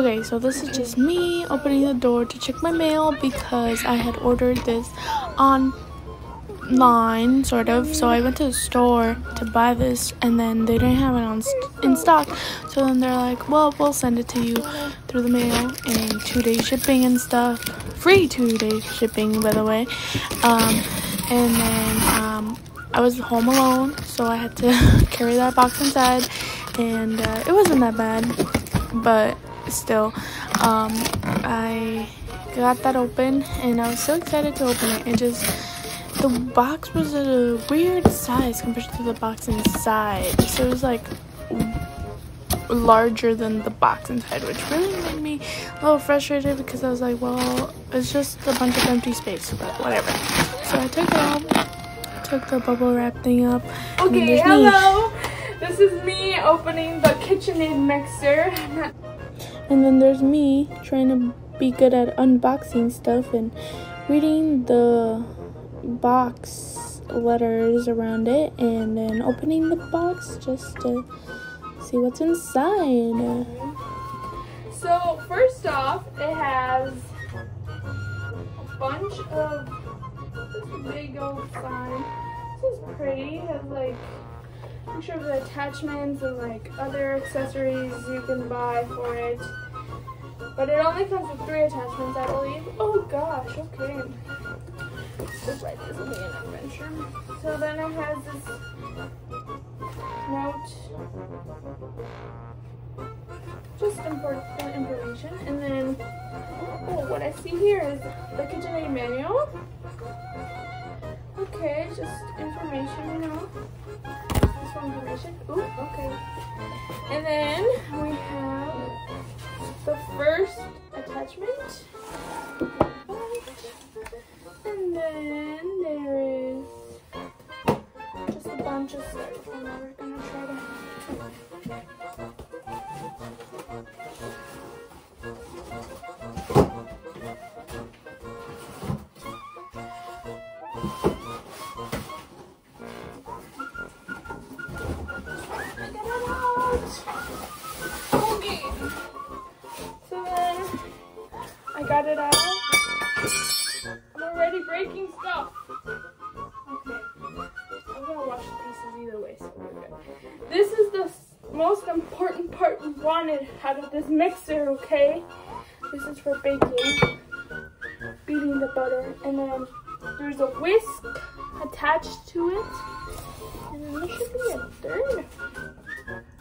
Okay, so this is just me opening the door to check my mail because I had ordered this online, sort of. So I went to the store to buy this, and then they didn't have it on st- in stock. So then they're like, "Well, we'll send it to you through the mail and two-day shipping and stuff. Free two-day shipping, by the way." Um, and then um, I was home alone, so I had to carry that box inside, and uh, it wasn't that bad, but still, um, I got that open, and I was so excited to open it. It just the box was a weird size compared to the box inside, so it was like larger than the box inside, which really made me a little frustrated because I was like, well, it's just a bunch of empty space, but whatever. So I took it off, took the bubble wrap thing up. Okay, hello. This is me opening the KitchenAid mixer. And then there's me trying to be good at unboxing stuff and reading the box letters around it and then opening the box just to see what's inside. So first off, it has a bunch of this big old sign. This is pretty. It has like picture of the attachments and like other accessories you can buy for it. But it only comes with three attachments, I believe. Oh gosh, okay. This right will be an adventure. So then it has this note. Just important information. And then, oh, what I see here is the KitchenAid manual. Okay, just information, you know. Just for information. Ooh, okay. And then we have first attachment. Already breaking stuff. Okay. I'm gonna wash the pieces either way, so we're good. This is the most important part we wanted out of this mixer, okay? This is for baking, beating the butter, and then there's a whisk attached to it. And then there should be a third.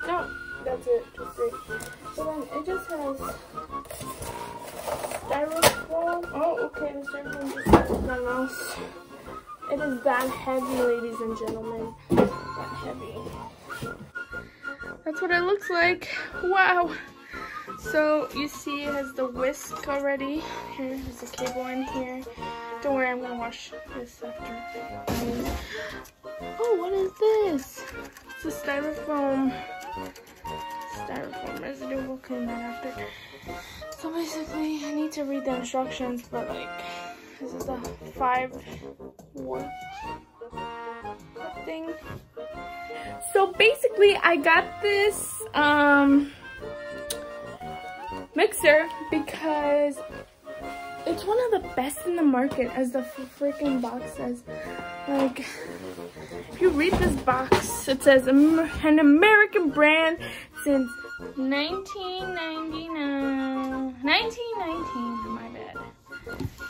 No, that's it, just three. So then it just has styrofoam. Oh, okay, the styrofoam just nothing else. It is that heavy, ladies and gentlemen. That heavy. That's what it looks like. Wow. So you see it has the whisk already. Here's the cable in here. Don't worry, I'm gonna wash this after. Oh, what is this? It's a styrofoam. Styrofoam residue. We'll clean that after. So basically, I need to read the instructions, but like, this is a five word thing. So basically, I got this um mixer because it's one of the best in the market, as the freaking box says. Like, if you read this box, it says an American brand since 1999, 1919. My bad.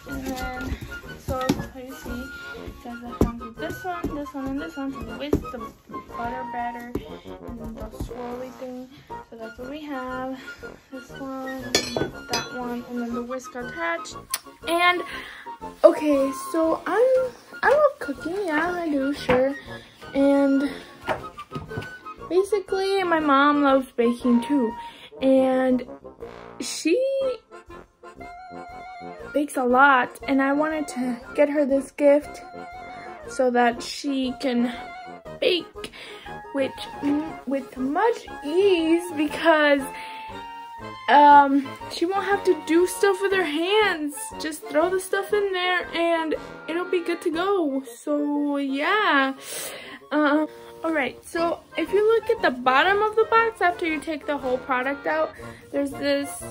And then, so you see, it says it comes with this one, this one, and this one. The whisk, the butter batter, and then the swirly thing. So that's what we have. This one, that one, and then the whisk attached. And okay, so I'm I love cooking. Yeah, I do, sure. And basically, my mom loves baking too, and she bakes a lot and I wanted to get her this gift so that she can bake which with much ease because um she won't have to do stuff with her hands. Just throw the stuff in there and it'll be good to go. So yeah uh, all right so if you look at the bottom of the box after you take the whole product out there's this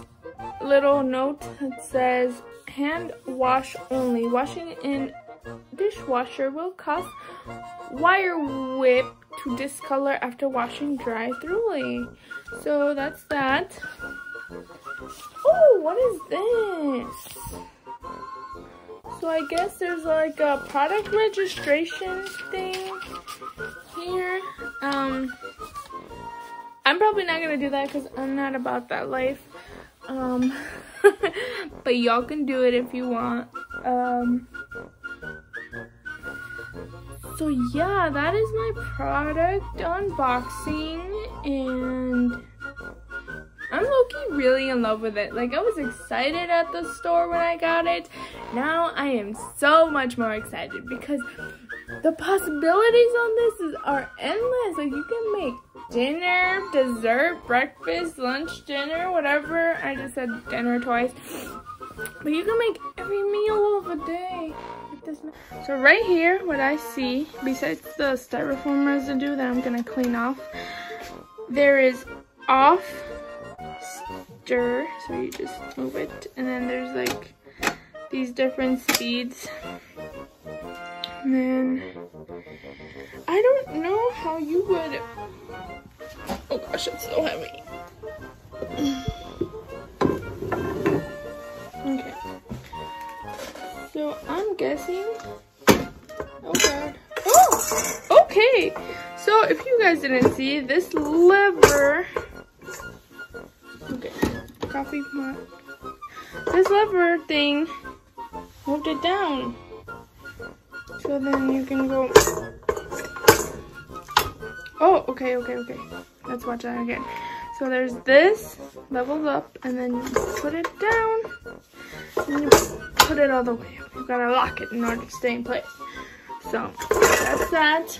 little note that says hand wash only. Washing in dishwasher will cause wire whip to discolor after washing dry thoroughly. So that's that. Oh, what is this? So I guess there's like a product registration thing here. Um, I'm probably not gonna do that because I'm not about that life. Um, but y'all can do it if you want. Um, so yeah, that is my product unboxing and I'm low-key really in love with it. Like I was excited at the store when I got it. Now I am so much more excited because the possibilities on this is, are endless. Like you can make dinner, dessert, breakfast, lunch, dinner, whatever. I just said dinner twice. But you can make every meal of a day. With this so right here, what I see, besides the styrofoam residue that I'm gonna clean off, there is off stir. So you just move it, and then there's like these different speeds. And then I don't know how you would. Oh gosh, it's so heavy. Okay. So I'm guessing. Oh god. Oh! Okay! So if you guys didn't see, this lever. Coffee pot. This lever thing moved it down. So then you can go. Oh, okay, okay, okay. Let's watch that again. So there's this, levels up, and then you put it down, and you put it all the way up. You gotta lock it in order to stay in place. So, that's that.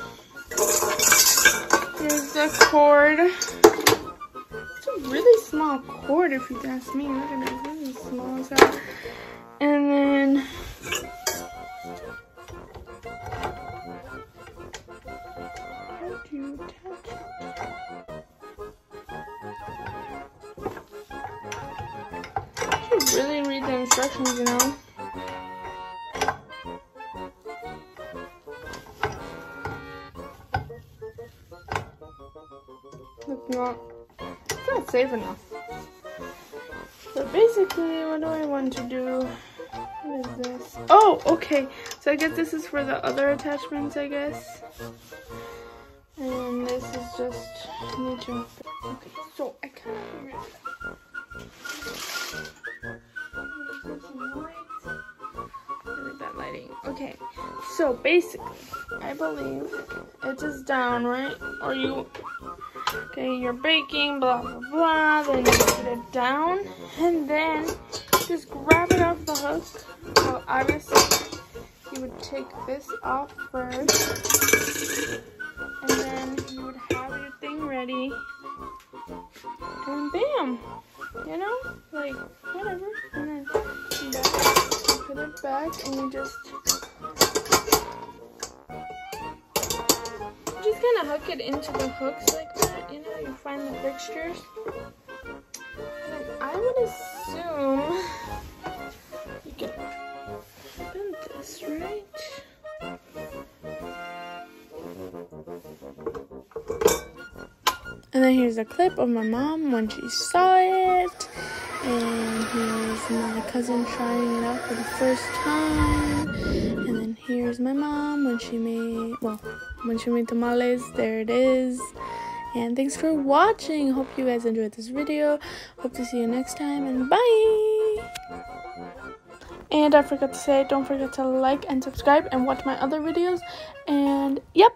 Here's the cord. Really small cord if you ask me. Look at it, really small. So, and then how do you attach? You should really read the instructions, you know? It's not, not safe enough. So basically, what do I want to do? This? Oh, okay. So I guess this is for the other attachments, I guess. And this is just need to. Okay, so I kind of figured that lighting. Okay, so basically, I believe it is down, right? Or you, okay, you're baking, blah, blah, blah, then you put it down, and then just grab it off the hook. So obviously, you would take this off first, and then you would have your thing ready, and bam, you know, like, whatever, and then you put it back, and you just, just of hook it into the hooks like that, you know, you find the fixtures, and I would assume you can bend this, right? And then here's a clip of my mom when she saw it. And here's my cousin trying it out for the first time. Here's my mom when she made, well, when she made tamales. There it is. And thanks for watching. Hope you guys enjoyed this video. Hope to see you next time. And bye! And I forgot to say, don't forget to like and subscribe and watch my other videos. And yep.